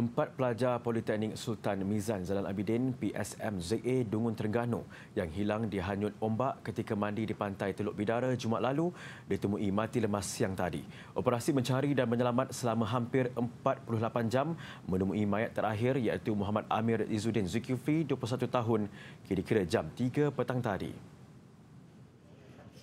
Empat pelajar Politeknik Sultan Mizan Zalan Abidin PSM ZA Dungun Terengganu yang hilang dihanyut ombak ketika mandi di pantai Teluk Bidara Jumaat lalu ditemui mati lemas siang tadi. Operasi mencari dan menyelamat selama hampir 48 jam menemui mayat terakhir iaitu Muhammad Amir Izzuddin Zulkifli 21 tahun kira-kira jam 3 petang tadi.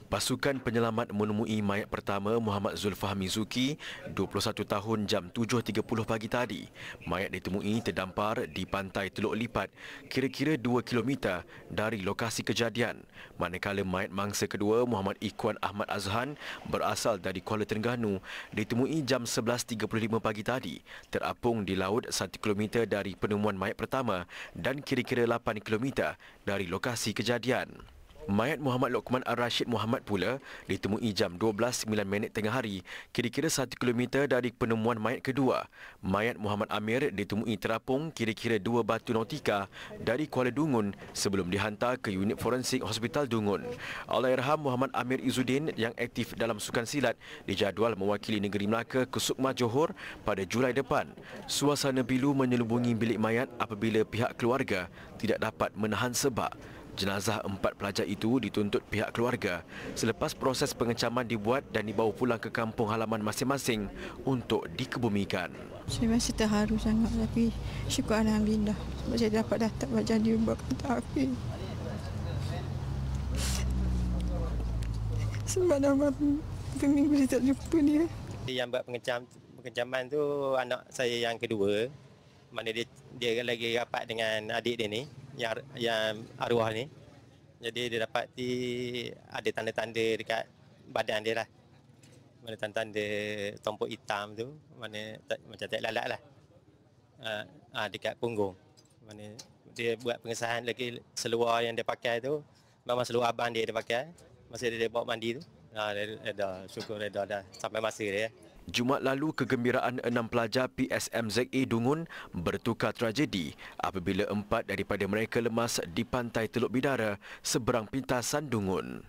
Pasukan penyelamat menemui mayat pertama Muhammad Zulfahmi Zuki, 21 tahun jam 7.30 pagi tadi. Mayat ditemui terdampar di pantai Teluk Lipat, kira-kira 2 km dari lokasi kejadian. Manakala mayat mangsa kedua Muhammad Ikwan Ahmad Azhan berasal dari Kuala Terengganu ditemui jam 11.35 pagi tadi, terapung di laut 1 km dari penemuan mayat pertama dan kira-kira 8 km dari lokasi kejadian. Mayat Muhammad Lokman Ar-Rashid Muhammad pula ditemui jam 12.09 minit tengah hari, kira-kira 1 km dari penemuan mayat kedua. Mayat Muhammad Amir ditemui terapung kira-kira 2 batu nautika dari Kuala Dungun sebelum dihantar ke unit forensik Hospital Dungun. Allahyarham Muhammad Amir Izzuddin yang aktif dalam sukan silat dijadual mewakili negeri Melaka ke Sukma Johor pada Julai depan. Suasana bilu menyelubungi bilik mayat apabila pihak keluarga tidak dapat menahan sebab. Jenazah empat pelajar itu dituntut pihak keluarga selepas proses pengecaman dibuat dan dibawa pulang ke kampung halaman masing-masing untuk dikebumikan. Saya masih terharu sangat tapi syukur Alhamdulillah sebab saya dapat datang buat jadi buat kata api. Sebab dah berapa minggu saya tak jumpa dia. Yang buat pengecam, pengecaman tu anak saya yang kedua. Mana dia dia lagi rapat dengan adik dia ni yang yang arwah ni. Jadi dia dapat di ada tanda-tanda dekat badan dia lah. Mana tanda-tanda tompok hitam tu, mana tak, macam tak lalat lah. Uh, uh, dekat punggung. Mana dia buat pengesahan lagi seluar yang dia pakai tu, memang seluar abang dia dia pakai. Masa dia, dia bawa mandi tu. Dah, syukur dah, dah sampai masa dia. Jumaat lalu kegembiraan enam pelajar PSMZA Dungun bertukar tragedi apabila empat daripada mereka lemas di pantai Teluk Bidara seberang pintasan Dungun.